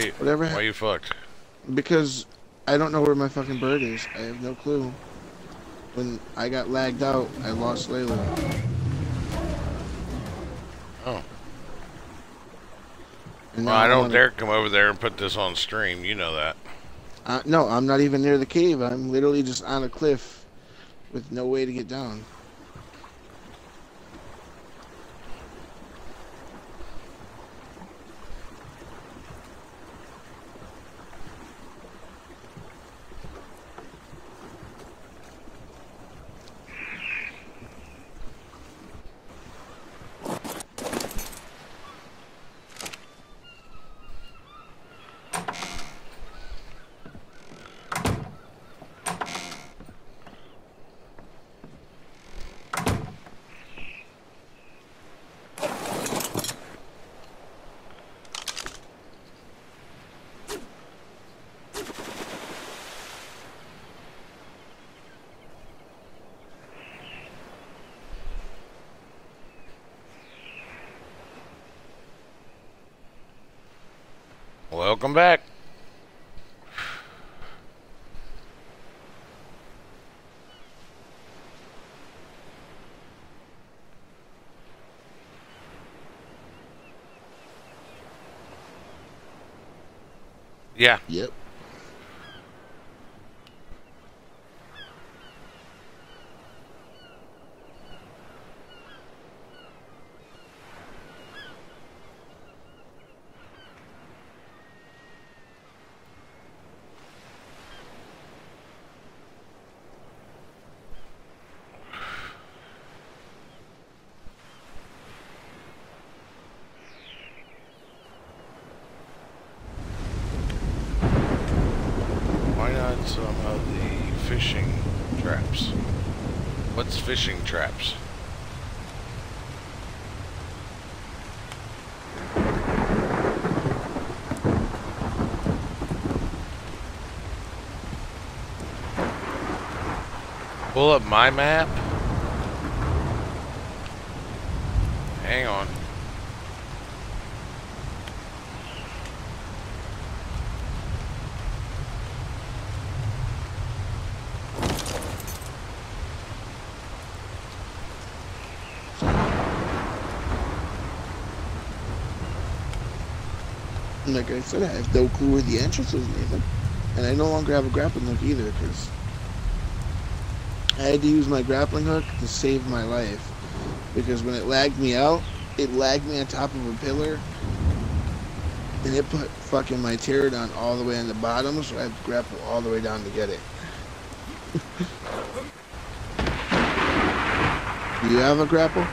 Why? Whatever. Why you fucked? Because I don't know where my fucking bird is. I have no clue. When I got lagged out, I lost Layla. Oh. Well, I don't wanna- dare come over there and put this on stream. You know that. Uh, no, I'm not even near the cave. I'm literally just on a cliff with no way to get down. Welcome back. Yeah. Yep. Why not some of the fishing traps? What's fishing traps? Pull up my map. Hang on. Like I said, I have no clue where the entrance is, Nathan. And I no longer have a grappling hook either, because I had to use my grappling hook to save my life. Because when it lagged me out, it lagged me on top of a pillar, and it put fucking my pterodon all the way on the bottom, so I had to grapple all the way down to get it. Do you have a grapple?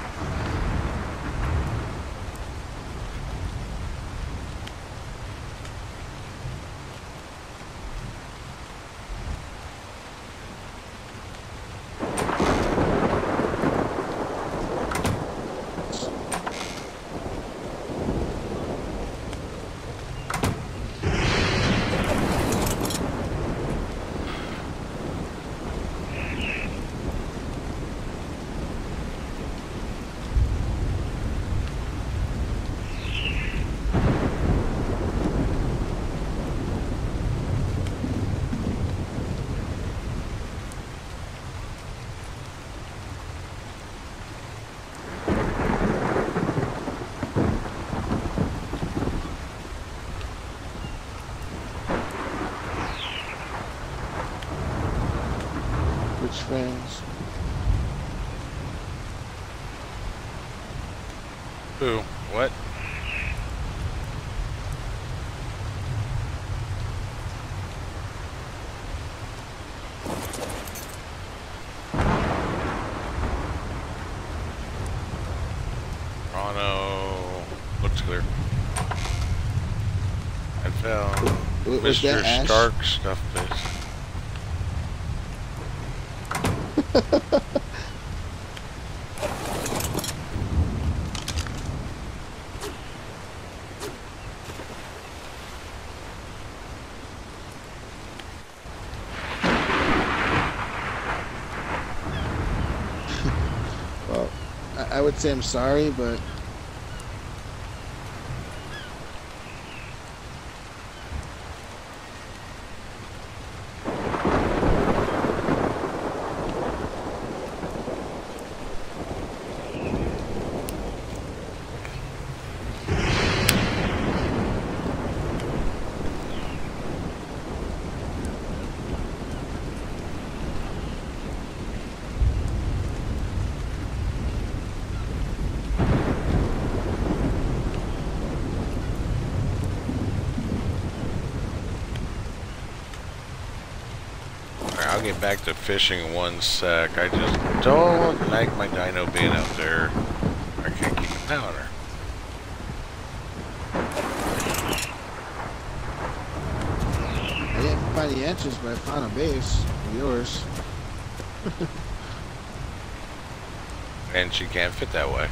Which friends? Who? What? Oh no. Looks clear. I found What was Mr. that, Ash? Stark stuff base. Well, I, I would say I'm sorry, but I'll get back to fishing in one sec. I just don't like my dino being up there. I can't keep it down there. I didn't find the entrance, but I found a base. Of yours. And she can't fit that way.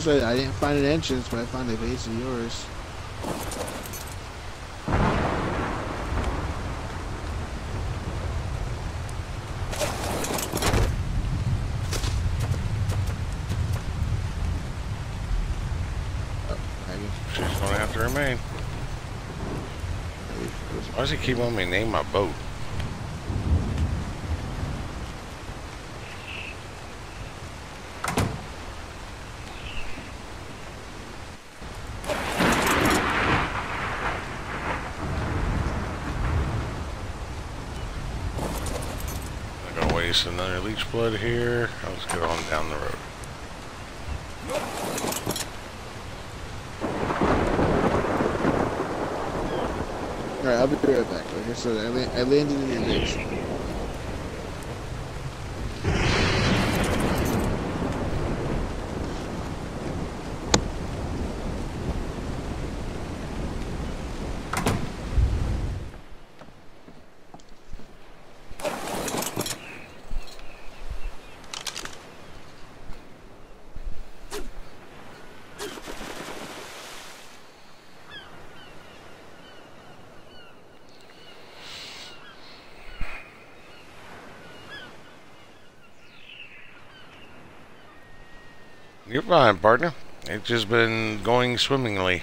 Said, I didn't find an entrance, but I found a base of yours. Oh, maybe. She's gonna have to remain. Maybe it was- Why does he keep wanting me name my boat? Not gonna waste another leech blood here. Let's get on down the road. Alright, I'll be right back. I said, I, la- I landed in your base. Fine, partner. It's just been going swimmingly.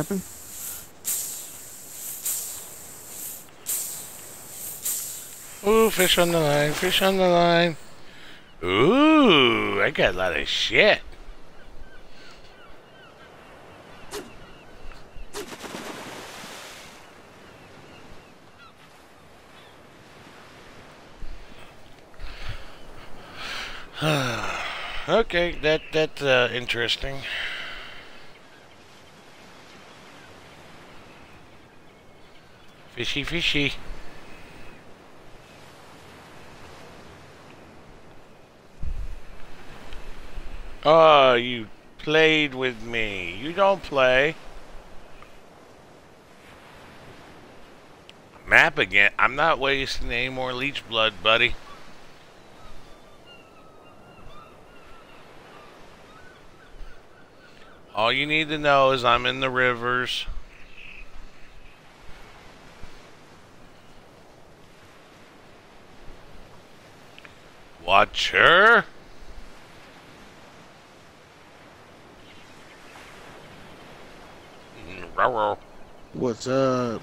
Happened? Ooh, fish on the line, fish on the line. Ooh, I got a lot of shit. okay, that that's uh, interesting. Fishy, fishy. Oh, you played with me. You don't play. Map again. I'm not wasting any more leech blood, buddy. All you need to know is I'm in the rivers. Watcher. What's up?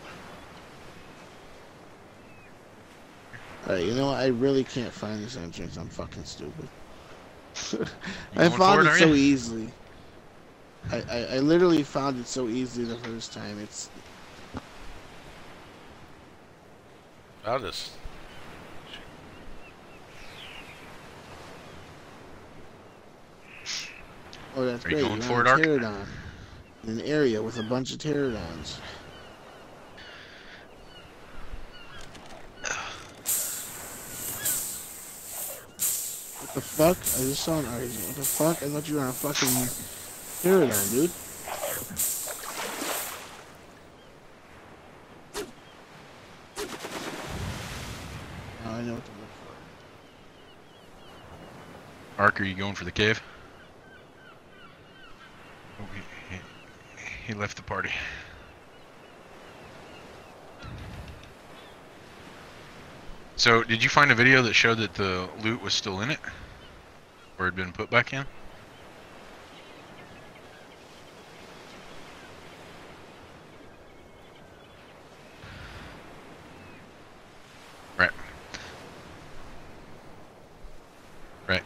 Alright, you know what? I really can't find this entrance. I'm fucking stupid. I found it, it, so easily. I, I, I literally found it so easily the first time. It's I'll just. Oh that's Are you great. going You're for it, Ark? pterodon. In an area with a bunch of pterodons. What the fuck? I just saw an argument. What the fuck? I thought you were on a fucking pterodon, dude. Now I know what to look for. Ark, are you going for the cave? Oh, he, he, he left the party. So, did you find a video that showed that the loot was still in it? Or had been put back in? Right. Right.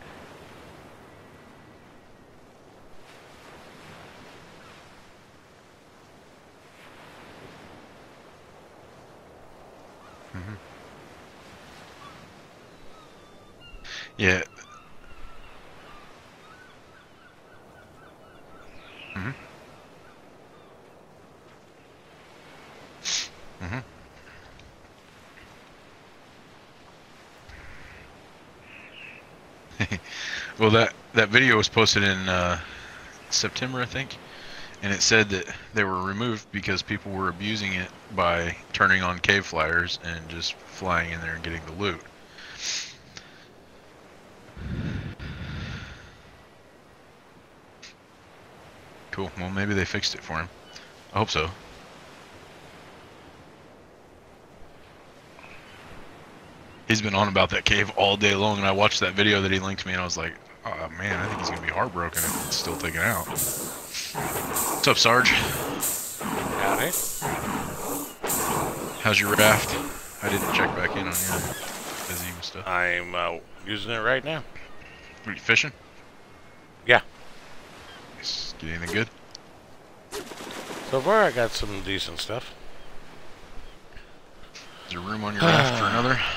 Mhm. Yeah. Mhm. Mhm. Well, that that video was posted in uh, September, I think, and it said that they were removed because people were abusing it by turning on cave flyers and just flying in there and getting the loot. Cool. Well, maybe they fixed it for him. I hope so. He's been on about that cave all day long, and I watched that video that he linked me, and I was like, oh man, I think he's gonna be heartbroken if it's still taken out. What's up, Sarge? Howdy. How's your raft? I didn't check back in on you. Busy with stuff. I'm uh, using it right now. Are you fishing? Yeah. Nice. Get anything good? So far, I got some decent stuff. Is there room on your raft for another?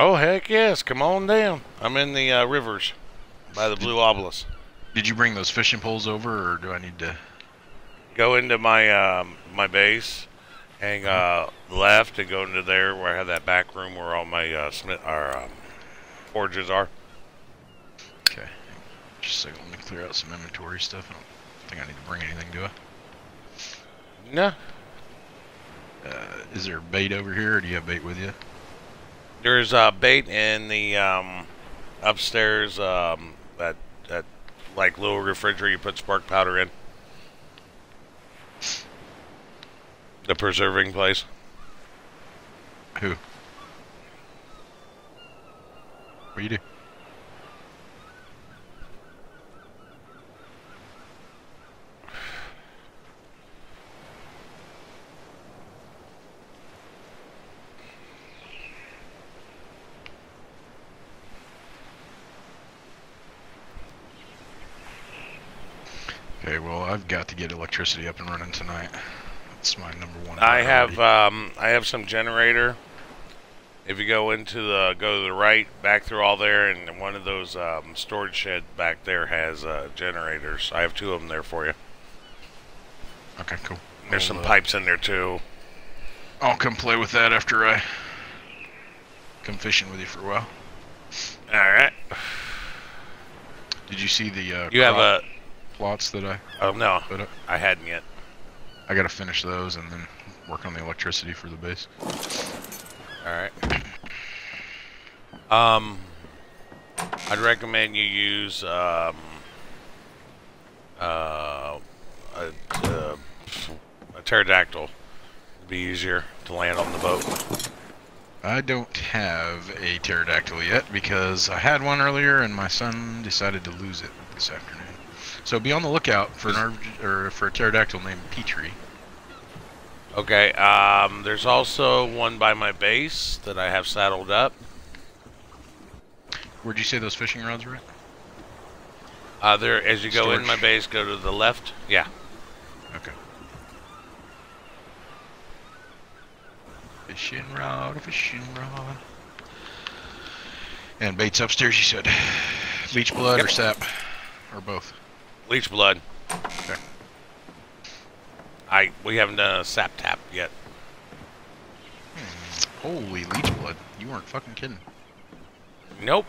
Oh, heck yes. Come on down. I'm in the uh, rivers by the Blue Obelisk. Did you bring those fishing poles over, or do I need to? Go into my um, my base, hang uh, left, and go into there where I have that back room where all my uh, smith our um, forges are. Okay. Just a second. Let me clear out some inventory stuff. I don't think I need to bring anything, do I? No, Uh, is there bait over here, or do you have bait with you? there's uh, bait in the um, upstairs. Um, that that like little refrigerator you put spark powder in. The preserving place. Who? What you do? Okay, well, I've got to get electricity up and running tonight. That's my number one. Priority. I have um, I have some generator. If you go into the go to the right, back through all there, and one of those um, storage shed back there has uh, generators. I have two of them there for you. Okay, cool. There's I'll, some uh, pipes in there too. I'll come play with that after I come fishing with you for a while. All right. Did you see the uh, You have a plots that I oh no, up? I hadn't yet. I gotta finish those and then work on the electricity for the base. All right. Um, I'd recommend you use um, uh, a, uh, a pterodactyl. It'd be easier to land on the boat. I don't have a pterodactyl yet because I had one earlier and my son decided to lose it this afternoon. So be on the lookout for an or for a pterodactyl named Petrie. Okay, um, there's also one by my base that I have saddled up. Where'd you say those fishing rods were at? Uh, there, as you go in my base, go to the left. Yeah. Okay. Fishing rod, fishing rod. And baits upstairs, you said. Leech blood or sap? Or both? Leech blood. Okay. I we haven't done a sap tap yet. Hmm. Holy leech blood. You weren't fucking kidding. Nope.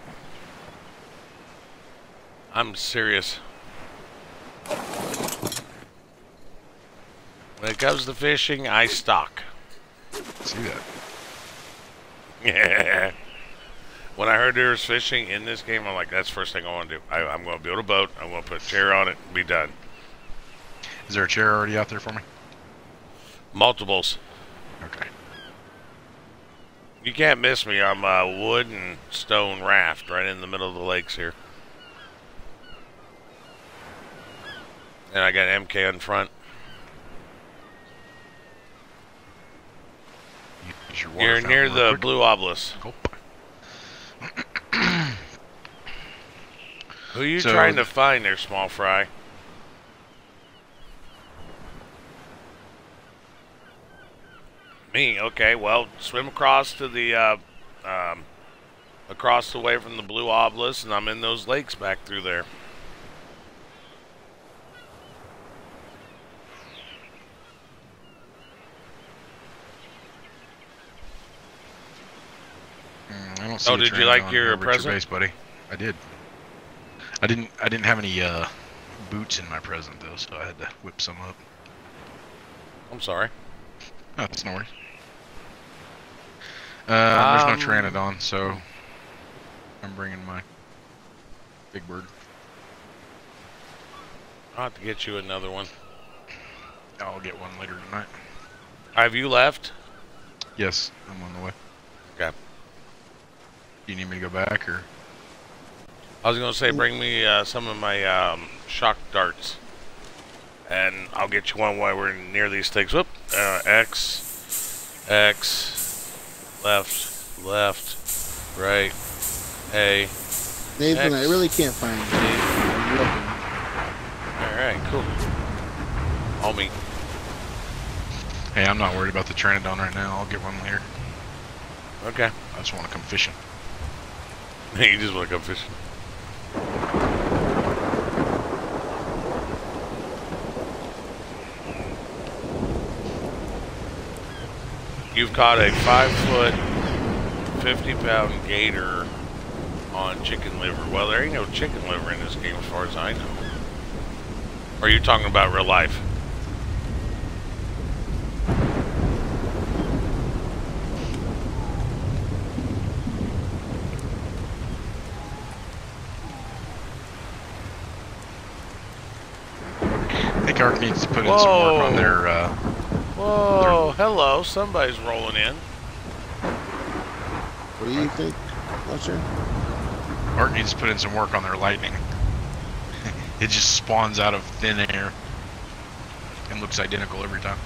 I'm serious. When it comes to fishing, I stock. See that? Yeah. When I heard there was fishing in this game, I'm like, that's the first thing I want to do. I, I'm going to build a boat. I'm going to put a chair on it and be done. Is there a chair already out there for me? Multiples. Okay. You can't miss me. I'm a wood and stone raft right in the middle of the lakes here. And I got MK in front. Use You're near the blue obelisk. Gulp. Who are you So- trying to find there, small fry? Me, okay. Well, swim across to the, uh, um, across the way from the blue obelisk, and I'm in those lakes back through there. Mm, I don't see Oh, did you like going your over at present? base, buddy? I did. I didn't. I didn't have any uh, boots in my present though, so I had to whip some up. I'm sorry. Oh, that's no worries. Uh, there's Um, no Pteranodon, so I'm bringing my big bird. I'll have to get you another one. I'll get one later tonight. Have you left? Yes, I'm on the way. Okay. Do you need me to go back or? I was gonna say, bring me uh, some of my um, shock darts, and I'll get you one while we're near these things. Whoop, uh, X, X, left, left, right, A. Nathan, I X. really can't find you. All right, cool. Homie, Hey, I'm not worried about the Pteranodon right now. I'll get one later. okay. I just want to come fishing. you just want to come fishing. You've caught a five foot, 50 pound gator on chicken liver. Well, there ain't no chicken liver in this game as far as I know. Or are you talking about real life? I think needs to put in some work on their. Uh, Whoa, hello. Somebody's rolling in. What do you think, Fletcher? Art needs to put in some work on their lightning. it just spawns out of thin air and looks identical every time.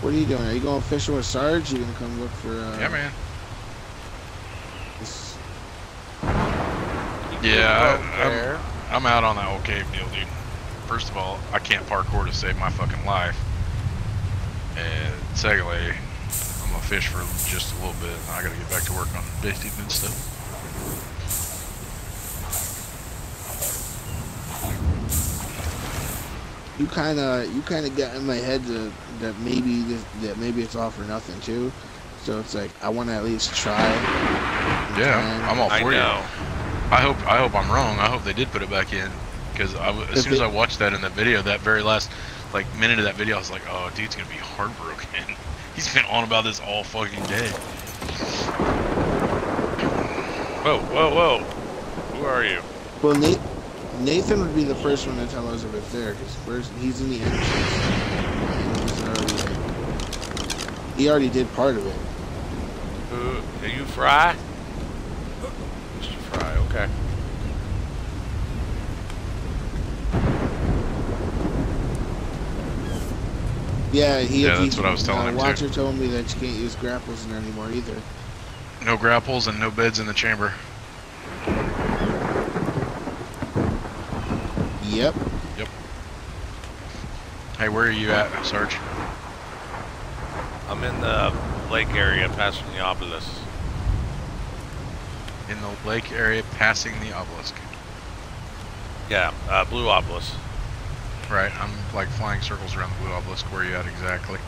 What are you doing? Are you going fishing with Sarge? You gonna come look for? Uh, yeah, man. this- Yeah, I, I'm. I'm out on that whole cave deal, dude. First of all, I can't parkour to save my fucking life. And secondly, I'm gonna fish for just a little bit. And I gotta get back to work on basic and stuff. You kind of, you kind of got in my head to, that maybe this, that maybe it's all for nothing too. So it's like I want to at least try. Yeah, I'm all I for you. know. I hope I hope I'm wrong. I hope they did put it back in because as soon as I watched that in that video, that very last like minute of that video, I was like, oh, dude's gonna be heartbroken. He's been on about this all fucking day. Whoa, whoa, whoa. Who are you? Well, Nate, Nathan would be the first one to tell us if it's there, because first he's in the entrance. He's already like, He already did part of it. Who? Are you Fry? Mr. Fry, okay. Yeah, he. Yeah, he, that's what I was telling uh, him, too. Watcher told me that you can't use grapples in there anymore either. No grapples and no beds in the chamber. Yep. Yep. Hey, where are you at, Sarge? I'm in the lake area passing the obelisk. In the lake area passing the obelisk. Yeah, uh, blue obelisk. Right, I'm like flying circles around the blue obelisk. Where are you at exactly?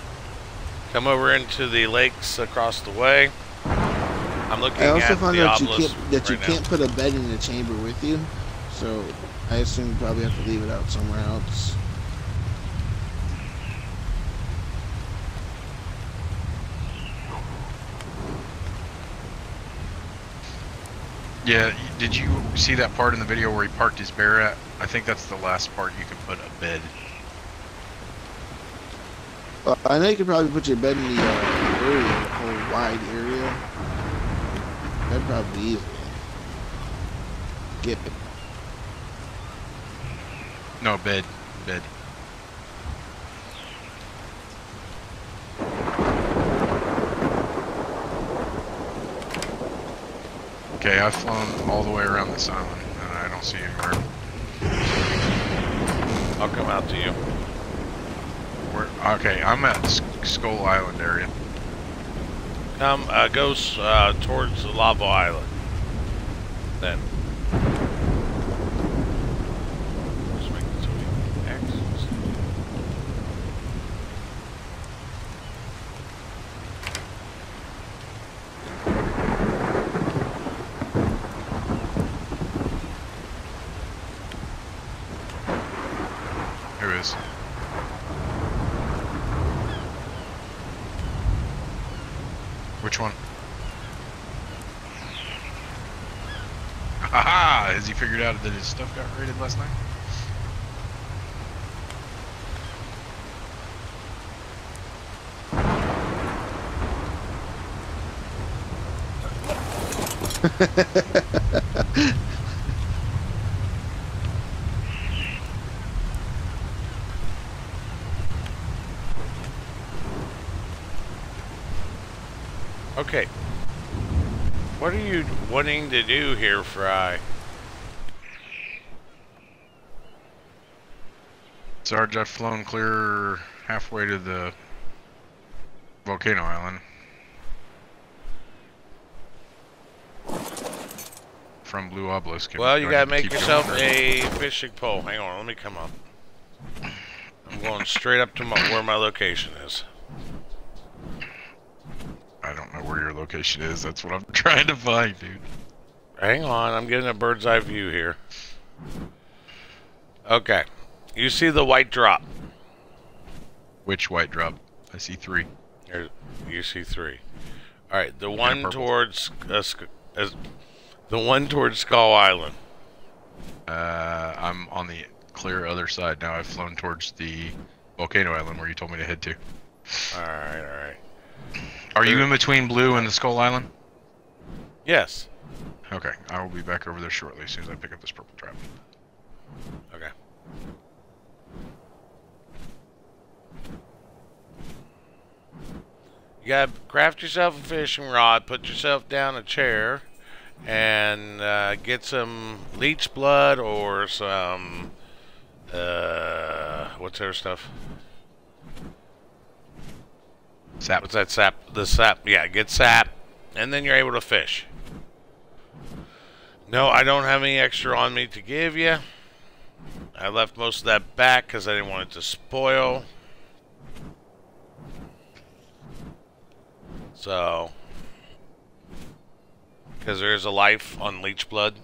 Come over into the lakes across the way. I'm looking I also found the out you can't that you right can't put a bed in the chamber with you, so I assume you probably have to leave it out somewhere else. Yeah, did you see that part in the video where he parked his bear at? I think that's the last part you can put a bed. Uh, I know you could probably put your bed in the uh, area, the whole wide area. That'd probably be easy. Get it. No, bed. Bed. Okay, I've flown all the way around this island, and I don't see anywhere. I'll come out to you. Where, okay, I'm at Skull Island area. Come, uh, go uh, towards the lava island. Then. Let's make it so we can X. Here it is. Which one? Haha! Has he figured out that his stuff got raided last night? Okay. What are you wanting to do here, Fry? Sarge, I've flown clear halfway to the volcano island. From Blue Obelisk. Well, you gotta make yourself a fishing pole. Hang on, let me come up. I'm going straight up to my, where my location is. I don't know where your location is. That's what I'm trying to find, dude. Hang on, I'm getting a bird's eye view here. Okay. You see the white drop. Which white drop? I see three. There, you see three. All right, the one towards uh, uh, the one towards Skull Island. Uh, I'm on the clear other side now. I've flown towards the volcano island where you told me to head to. All right, all right. Are you in between Blue and the Skull Island? Yes. Okay, I will be back over there shortly as soon as I pick up this purple trap. Okay. You gotta craft yourself a fishing rod, put yourself down a chair, and uh, get some leech blood or some uh, what's their stuff? Sap. What's that sap? The sap. Yeah, get sap, and then you're able to fish. No, I don't have any extra on me to give you. I left most of that back because I didn't want it to spoil. So, because there is a life on leech blood.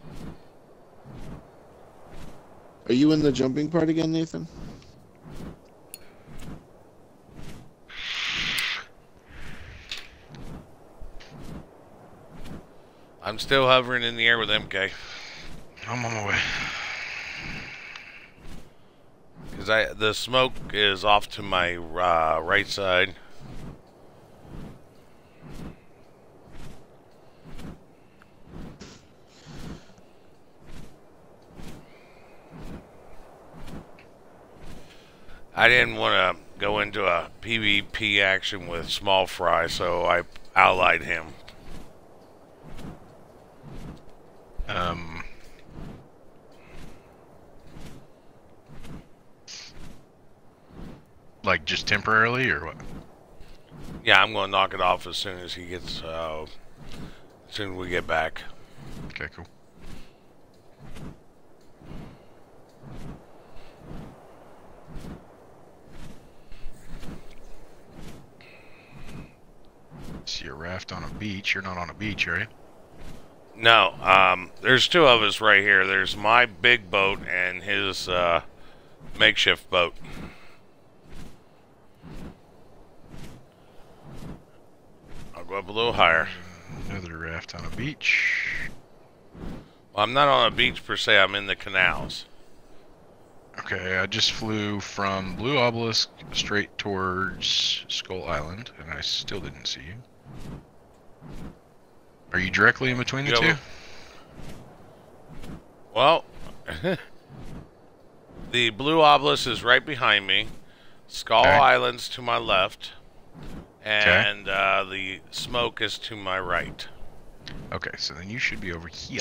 Are you in the jumping part again, Nathan? I'm still hovering in the air with MK I'm on my way. because I the smoke is off to my uh, right side. I didn't want to go into a PvP action with Small Fry, so I allied him. Um. Like just temporarily, or what? Yeah, I'm going to knock it off as soon as he gets, uh, as soon as we get back. Okay, cool. See a raft on a beach. You're not on a beach, are you? No, um, there's two of us right here. There's my big boat and his uh, makeshift boat. I'll go up a little higher. Another raft on a beach. Well, I'm not on a beach per se. I'm in the canals. Okay, I just flew from Blue Obelisk straight towards Skull Island, and I still didn't see you. Are you directly in between the Yeah, two? well- the blue obelisk is right behind me. Skull Okay. Island's to my left, and uh, the smoke is to my right. Okay, so then you should be over here.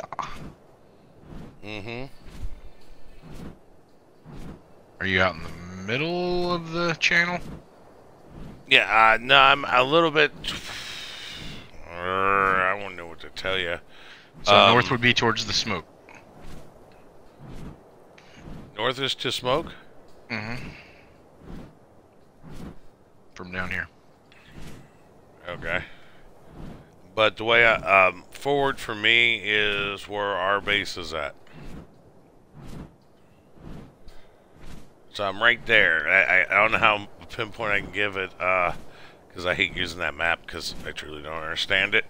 Mm-hmm. Are you out in the middle of the channel? Yeah, uh, no, I'm a little bit. I don't know what to tell you. So Um, north would be towards the smoke. North is to smoke. Mm-hmm. From down here. Okay. But the way I, um, forward for me is where our base is at. So I'm right there. I, I, I don't know how pinpoint I can give it, uh, because I hate using that map because I truly don't understand it.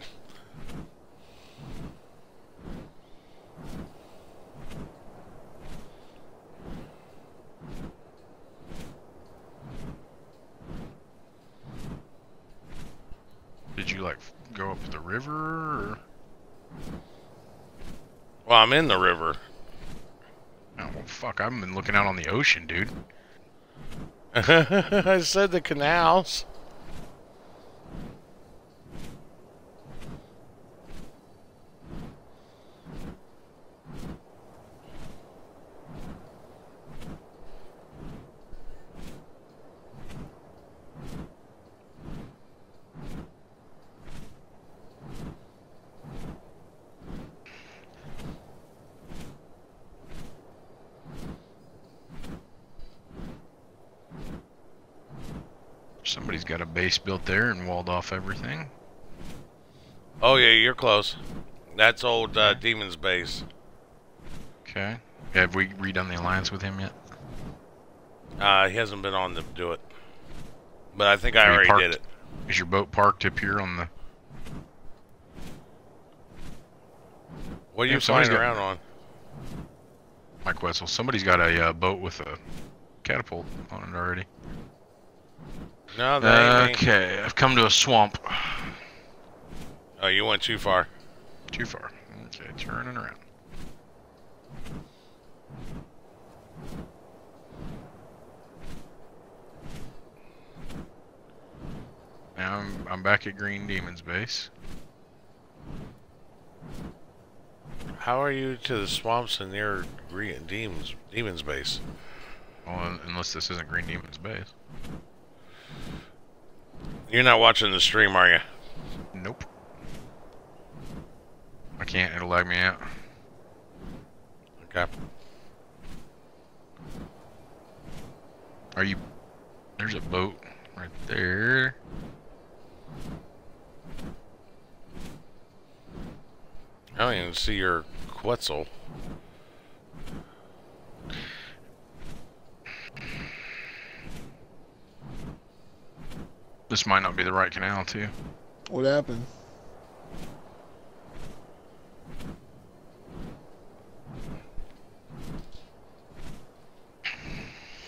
Did you like go up the river? Or... Well, I'm in the river. Oh well, fuck! I've been looking out on the ocean, dude. I said the canals. Somebody's got a base built there and walled off everything. Oh yeah, you're close. That's old uh, Demon's base. Okay. Have we redone the alliance with him yet? Uh, he hasn't been on to do it, but I think I already parked? did it. Is your boat parked up here on the? What are Yeah, you flying got- around on? my Quetzal. Somebody's got a uh, boat with a catapult on it already. No, me. Okay, I've come to a swamp. Oh, you went too far. Too far. Okay, turning around. Now I'm, I'm back at Green Demon's base. How are you to the swamps and near Green Demon's Demon's base? Well, unless this isn't Green Demon's base. You're not watching the stream, are you? Nope. I can't, it'll lag me out. Okay. Are you... There's a boat right there. I don't even see your Quetzal. This might not be the right canal, too. What happened?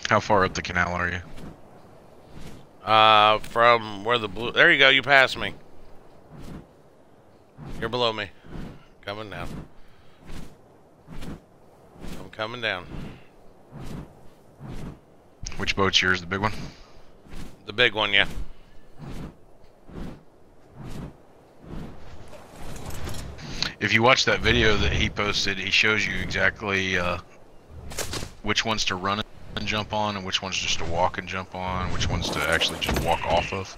How far up the canal are you? Uh, from where the blue. There you go. You passed me. You're below me. Coming down. I'm coming down. Which boat's yours? The big one? The big one, yeah. If you watch that video that he posted, he shows you exactly uh, which ones to run and jump on, and which ones just to walk and jump on, which ones to actually just walk off of.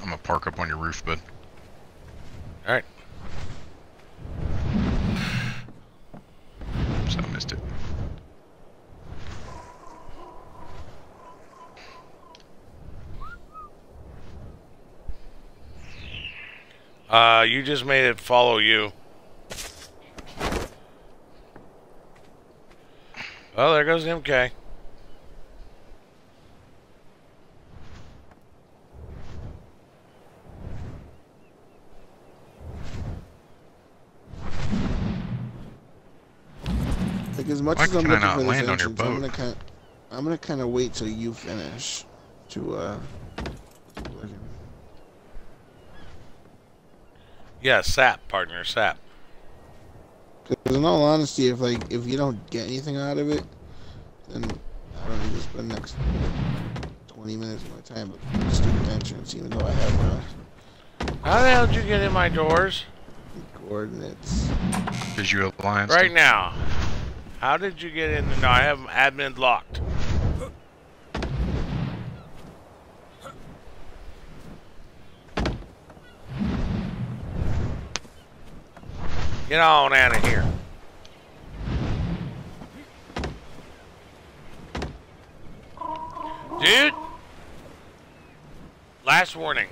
I'm gonna park up on your roof, bud. All I missed it. Uh, you just made it follow you. Oh, there goes the MK. Like as much Why as I'm can I looking not for this land on your entrance, I'm boat? gonna kind, I'm gonna kind of wait till you finish to uh. Yeah, sap, partner, sap. Because in all honesty, if like if you don't get anything out of it, then I don't need to spend the next 20 minutes of my time with the stupid entrance, even though I have my How the hell did you get in my doors? coordinates. Because you alliance. Right now. How did you get in? No, I have admin locked. Get on out of here. Dude! Last warning.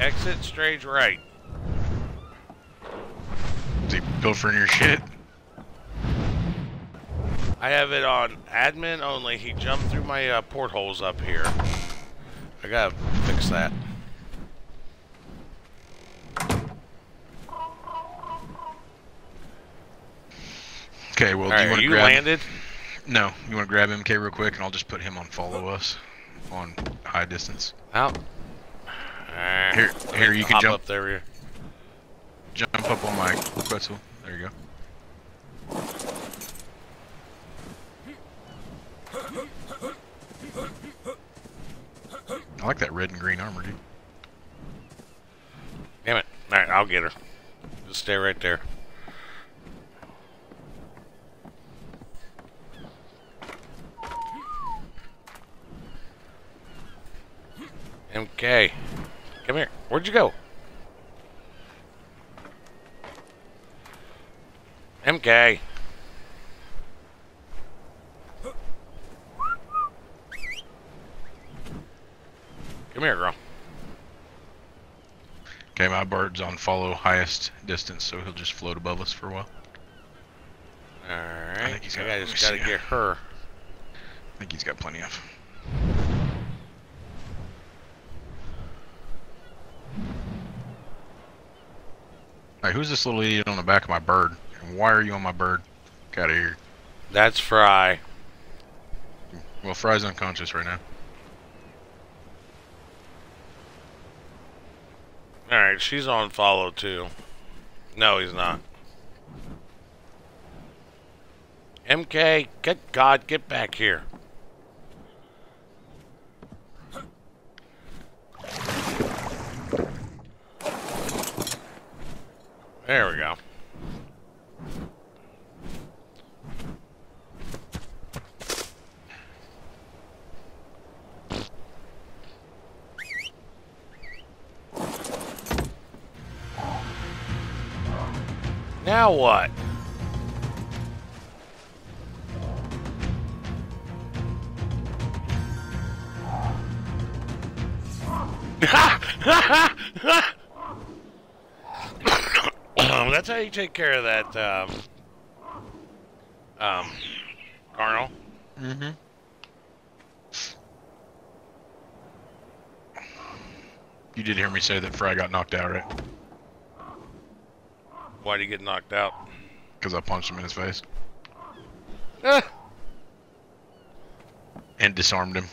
Exit straight right. Is he pilfering your shit? I have it on admin only. He jumped through my uh, portholes up here. I gotta fix that. Okay, well, All do right, you want to you grab? landed? No, you want to grab MK real quick, and I'll just put him on follow us on high distance. Out. Ah, Here- here, you can jump. up there. here. Jump up on my Quetzal. There you go. I like that red and green armor, dude. Damn it. All right, I'll get her. Just stay right there. MK. Come here. Where'd you go? MK. Come here, girl. Okay, my bird's on follow highest distance, so he'll just float above us for a while. Alright. think he's I got- gotta- just gotta get her. I think he's got plenty of. Alright, who's this little idiot on the back of my bird? And why are you on my bird? Get out of here. That's Fry. Well, Fry's unconscious right now. Alright, she's on follow too. No, he's not. MK, get God, get back here. There we go. Now what? That's how you take care of that, um, um, Carnal. Mm-hmm. You did hear me say that Fry got knocked out, right? Why'd he get knocked out? Because I punched him in his face Ah, and disarmed him.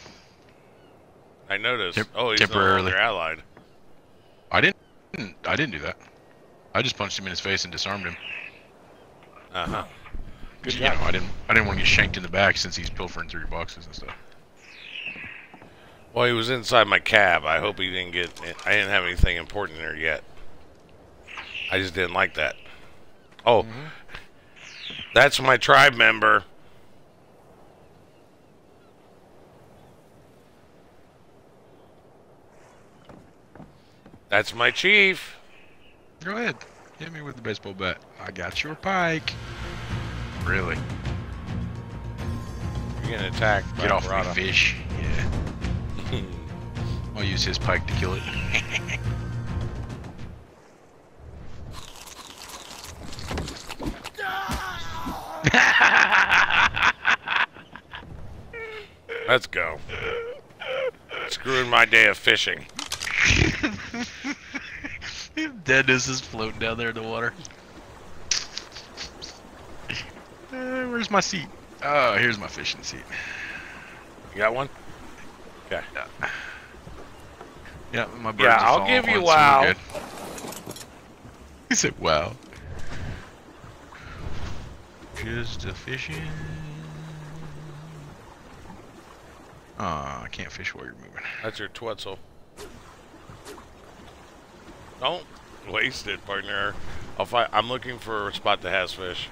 I noticed. Temp- oh, he's temporarily. no longer allied. I didn't. I didn't do that. I just punched him in his face and disarmed him. Uh huh. Good you know, I didn't. I didn't want to get shanked in the back since he's pilfering through your boxes and stuff. Well, he was inside my cab. I hope he didn't get. I didn't have anything important in there yet. I just didn't like that. Oh, that's my tribe member. That's my chief. Go ahead. Hit me with the baseball bat. I got your pike. Really? You're getting attacked by Get off Barada. me, fish. Yeah. I'll use his pike to kill it. Let's go. Screwing my day of fishing. Deadness is floating down there in the water. Uh, where's my seat? Oh, here's my fishing seat. You got one? Okay. Yeah, my birds Yeah, I'll give you wow. He said, "Wow." Just a fishing. Ah, I can't fish while you're moving. That's your Quetzal. Don't waste it, partner. I'll find, I'm looking for a spot that has fish.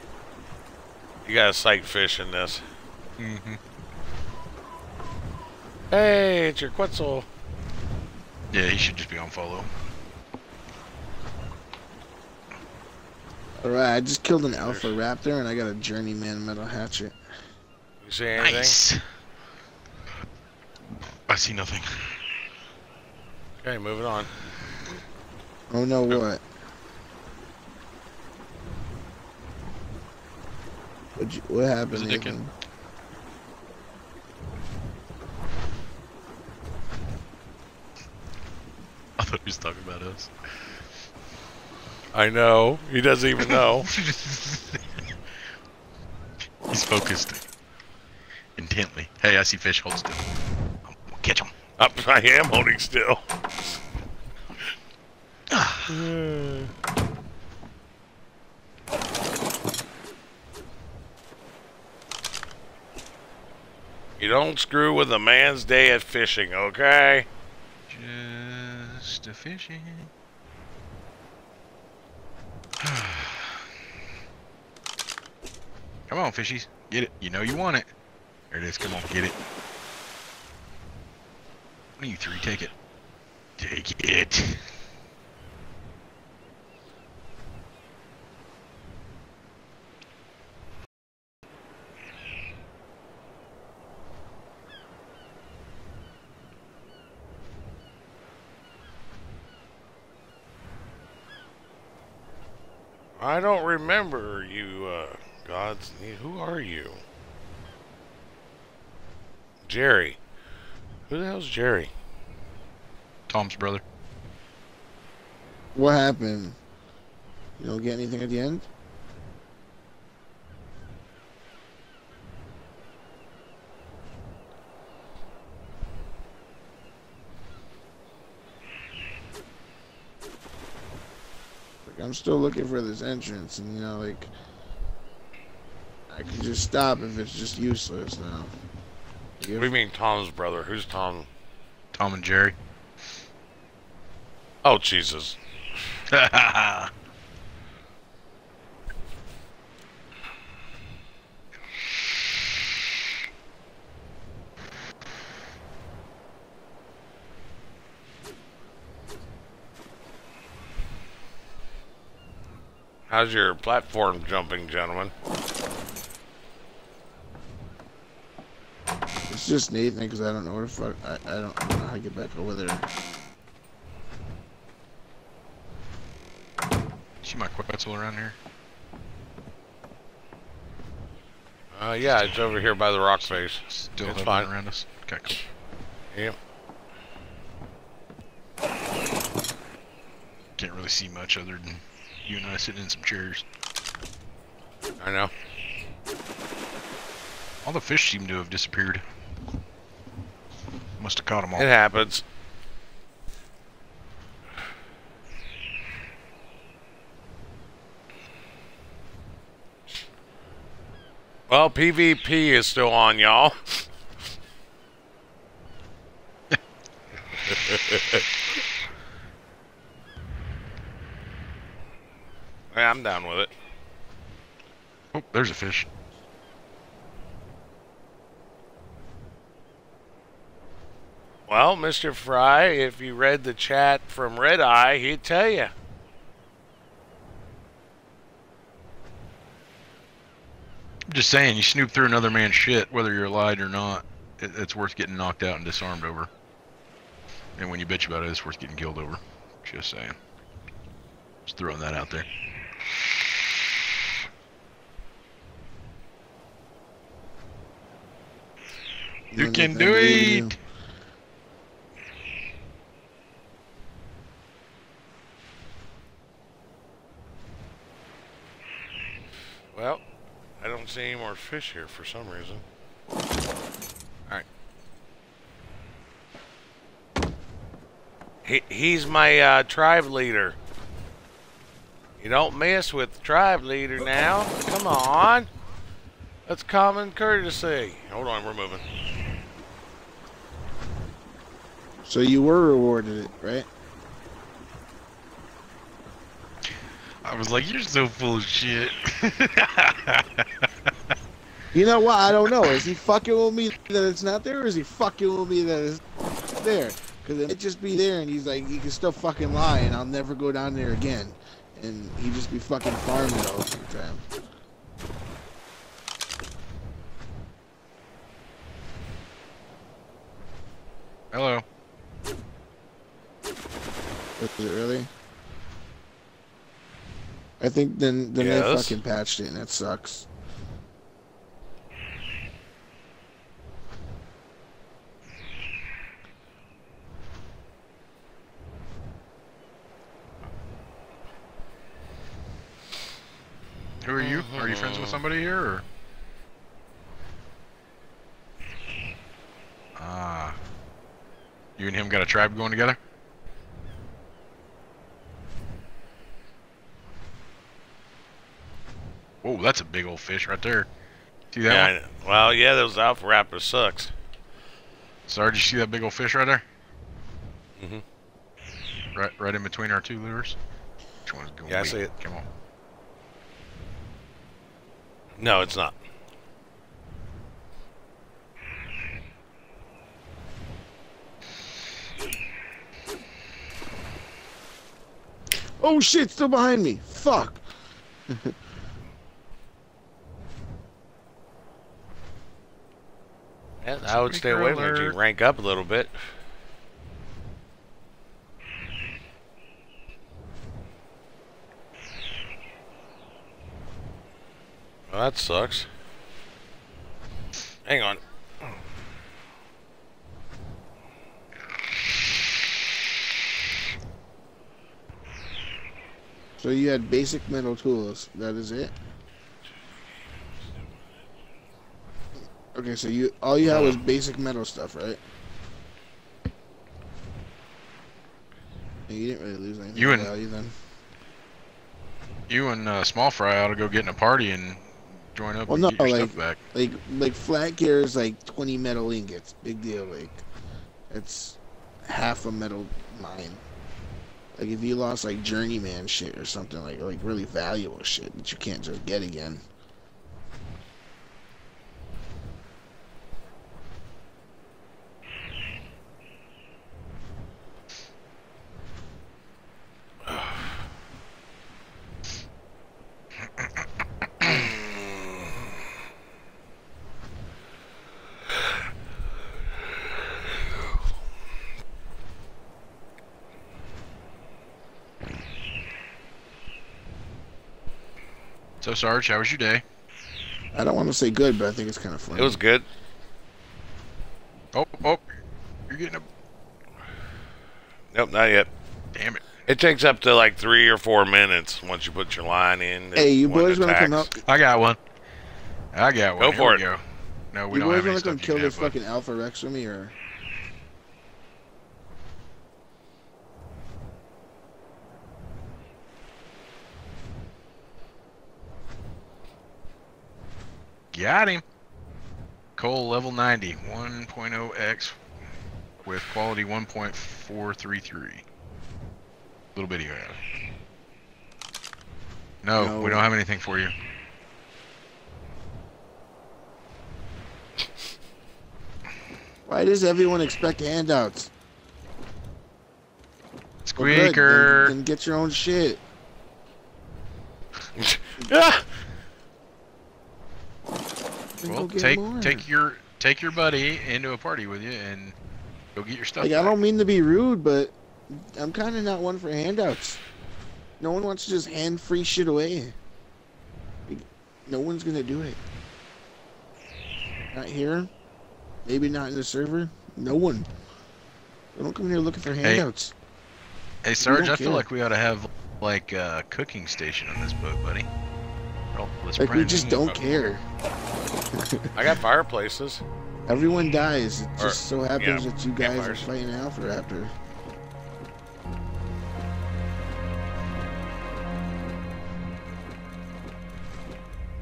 You gotta sight fish in this. Mm-hmm. Hey, it's your Quetzal. Yeah, he should just be on follow. Alright, I just killed an alpha raptor and I got a journeyman metal hatchet. You see anything? Nice. I see nothing. Okay, moving on. Oh no, what? What, you, what happened? There's a dick in. Nathan? I thought he was talking about us. I know. He doesn't even know. He's focused intently. Hey, I see fish. Hold still. We'll catch him. Up, I am holding still. You don't screw with a man's day at fishing, okay? Just a fishing. Come on, fishies. Get it. You know you want it. There it is. Come on, get it. One of you three, take it. Take it. I don't remember you, uh, gods. Who are you? Jerry. Who the hell's Jerry? Tom's brother. What happened? You don't get anything at the end? I'm still looking for this entrance, and you know, like, I can just stop if it's just useless now. What do you mean Tom's brother? Who's Tom? Tom and Jerry. Oh, Jesus. How's your platform jumping, gentlemen? It's just Nathan, because I don't know where the fuck. I, I don't know how to get back over there. See my Quetzal around here? Uh, yeah, it's over here by the rock face. Still It's fine. around us? Okay, cool. Yep. Can't really see much other than You and I sitting in some chairs. I know. All the fish seem to have disappeared. Must have caught them all. It happens. Well, PvP is still on, y'all. Yeah, I'm down with it. Oh, there's a fish. Well, Mr. Fry, if you read the chat from Red Eye, he'd tell you. I'm just saying, you snoop through another man's shit, whether you're lied or not, it, it's worth getting knocked out and disarmed over. And when you bitch about it, it's worth getting killed over. Just saying. Just throwing that out there. You can do it! Well, I don't see any more fish here for some reason. Alright. He, he's my uh, tribe leader. You don't mess with the tribe leader now. Come on. That's common courtesy. Hold on, we're moving. So you were rewarded it, right? I was like, you're so full of shit. You know what? I don't know. Is he fucking with me that it's not there, or is he fucking with me that it's there? Because it might just be there, and he's like, he can still fucking lie, and I'll never go down there again. And he just be fucking farming all the time. Hello. Is it really? I think then then they fucking patched it, and that sucks. Who are you? Are you friends with somebody here, or? Ah. You and him got a tribe going together? Whoa, that's a big old fish right there. See that Yeah, one? Well, yeah, those alpha raptors sucks. Sorry, did you see that big old fish right there? Mhm. Right, right in between our two lures. Which one's going? Yeah, I see it. Come on. No, it's not. Oh shit! Still behind me. Fuck. Yeah, I would stay away from it. You rank up a little bit. Well, that sucks. Hang on. So you had basic metal tools. That is it. Okay, so you all you had was basic metal stuff, right? Yeah, You didn't really lose anything. You and- value then. You and uh, Small Fry ought to go get in a party and join up Well, and no, like- stuff back. Like like flat gear is like twenty metal ingots. Big deal. Like it's half a metal mine. Like if you lost like journeyman shit or something like like really valuable shit that you can't just get again. Sarge, how was your day? I don't want to say good, but I think it's kind of funny. It was good. Oh, oh, you're getting a Nope, not yet. damn it. It takes up to like three or four minutes once you put your line in. Hey, you boys want to come out? attacks. I got one. I got one. Go Here for we it. Go. No, we You don't boys have any want to come kill can this have, fucking Alpha Rex for me, or Got him. Coal level 90, 1.0x with quality 1.433. Little bitty guy. No, No. we don't have anything for you. why does everyone expect handouts? Well, good, Squeaker. Then, then get your own shit. Ah! Well, take take your take your buddy into a party with you and go get your stuff. Like I don't mean to be rude, but I'm kind of not one for handouts. No one wants to just hand free shit away. No one's gonna do it. Not here. Maybe not in the server. No one. Don't come here looking for handouts. Hey hey Sarge, I feel like we ought to have like a cooking station on this boat, buddy. All this Like we just don't care. I got fireplaces. Everyone dies. It Or- just so happens yeah, that you guys are campfires. fighting Alpha Raptor.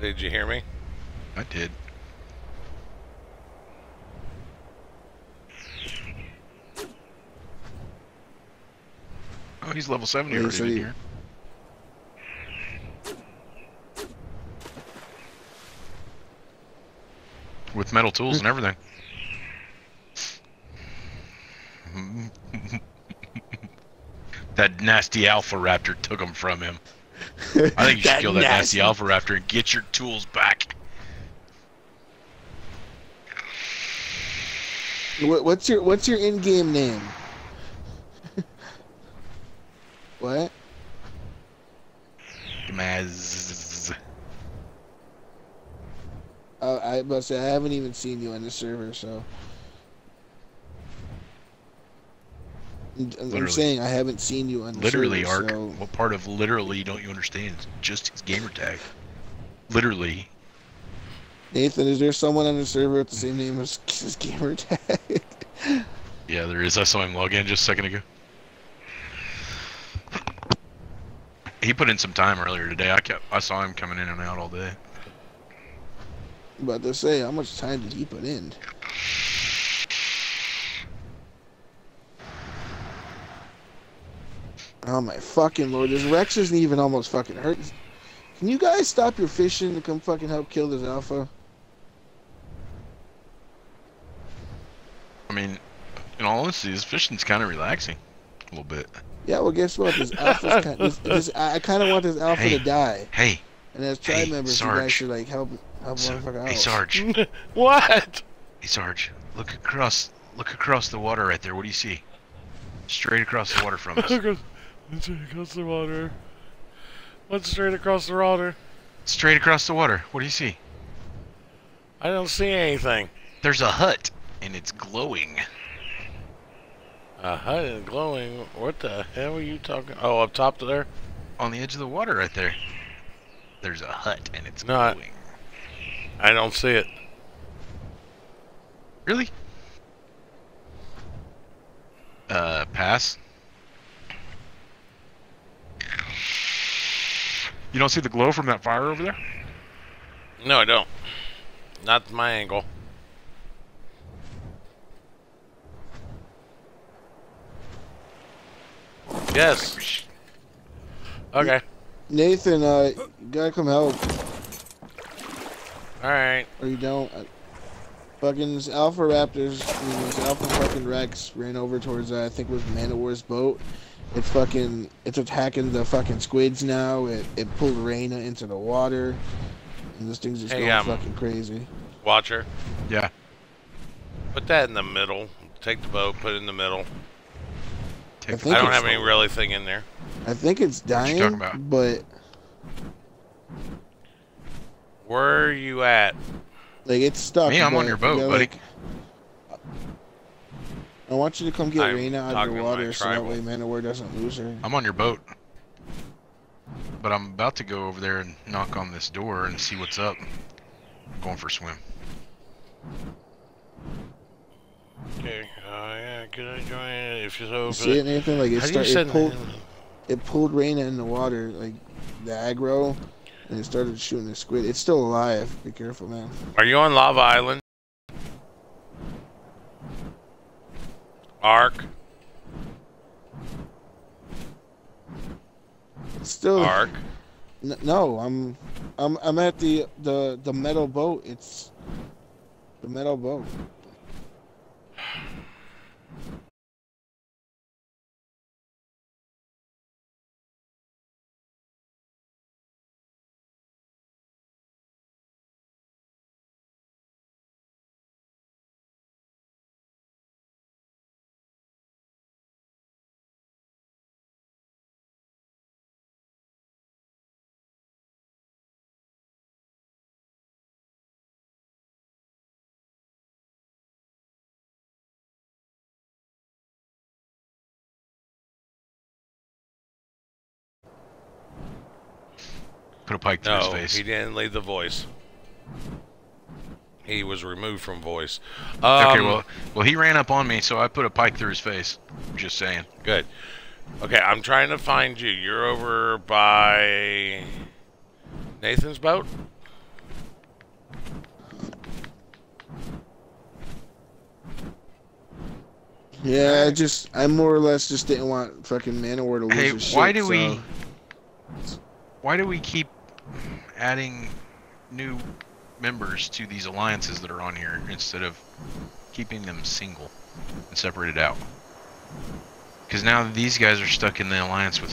Did you hear me? I did. Oh, he's level 70 already so in here. With metal tools and everything. that nasty Alpha Raptor took them from him. I think you should kill that nasty nasty- Alpha Raptor and get your tools back. What's your What's your in-game name? what? Maz. Uh, I must say I haven't even seen you on the server, so. I'm- I'm saying I haven't seen you on the Literally, server, Ark. so What part of literally don't you understand? It's just his gamer tag. Literally. Nathan, is there someone on the server with the same name as his gamer tag? Yeah, there is. I saw him log in just a second ago. He put in some time earlier today. I kept. I saw him coming in and out all day. About to say, how much time did he put in? Oh my fucking lord, this Rex isn't even almost fucking hurt. Can you guys stop your fishing to come fucking help kill this alpha? I mean, in all honesty, this fishing's kind of relaxing, a little bit. Yeah, well, guess what? This alpha's kind this, this, I kind of want this alpha Hey. to die. Hey, And as tribe Hey, members, you guys Sarge. should like help help Sar- motherfucker out. hey Sarge, what? hey Sarge, look across, look across the water right there. What do you see? Straight across the water from us. Straight across the water. What's straight across the water? Straight across the water. What do you see? I don't see anything. There's a hut, and it's glowing. A hut and glowing. What the hell are you talking? Oh, up top there? On the edge of the water right there. There's a hut, and it's Not- glowing. I don't see it. Really? Uh, pass. You don't see the glow from that fire over there? No, I don't. Not my angle. Yes. Okay. Nathan, uh, you gotta come help, All right. or you don't. Uh, fucking Alpha Raptors, this Alpha fucking Rex ran over towards, uh, I think it was Manowar's boat. It fucking, it's attacking the fucking squids now. It, it pulled Reyna into the water. And this thing's just Hey, going um, fucking crazy. Watcher. Yeah. Put that in the middle. Take the boat. Put it in the middle. Take think I don't have any really thing in there. I think it's What you dying, talking about? but Where are you at? like it's stuck. Me, I'm on your boat, you gotta, buddy. like- I want you to come get I'm Reyna out of talking the water so that tribal. way Manowar doesn't lose her. I'm on your boat. But I'm about to go over there and knock on this door and see what's up. I'm going for a swim. Okay. Uh, yeah. Can I join it if you're so You see it, Nathan? Like it, How do start, it pulled it pulled Reyna in the water, like the aggro, and it started shooting the squid. It's still alive. Be careful, man. Are you on Lava Island? Ark. It's still Ark. No, I'm I'm I'm at the the the metal boat. It's the metal boat. Put a pike through his No, face. he didn't leave the voice. He was removed from voice. okay, Um, well, well, he ran up on me, so I put a pike through his face. Just saying. Good. Okay, I'm trying to find you. You're over by Nathan's boat. Yeah, I just I more or less just didn't want fucking Manowar to lose Hey, his why shit, do we? Why do we keep adding new members to these alliances that are on here instead of keeping them single and separated out? Because now these guys are stuck in the alliance with